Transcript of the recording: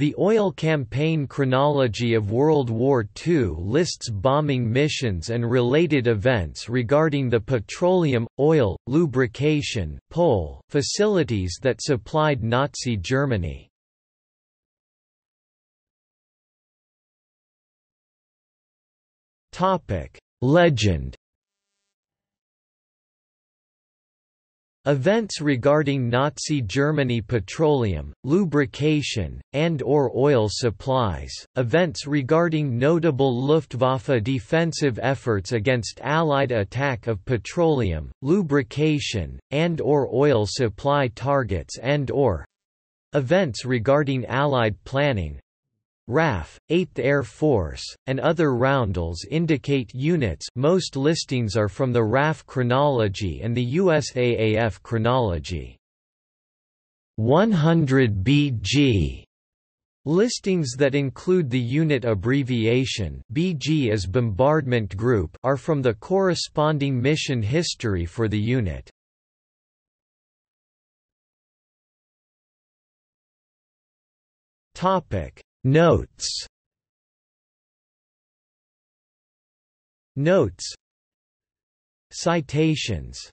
The Oil Campaign Chronology of World War II lists bombing missions and related events regarding the petroleum, oil, lubrication POL facilities that supplied Nazi Germany. Legend Events regarding Nazi Germany petroleum, lubrication, and or oil supplies, events regarding notable Luftwaffe defensive efforts against Allied attack of petroleum, lubrication, and or oil supply targets and or events regarding Allied planning, RAF, 8th Air Force, and other roundels indicate units most listings are from the RAF chronology and the USAAF chronology. 100 BG Listings that include the unit abbreviation BG as Bombardment Group are from the corresponding mission history for the unit. Topic Notes. Notes. Citations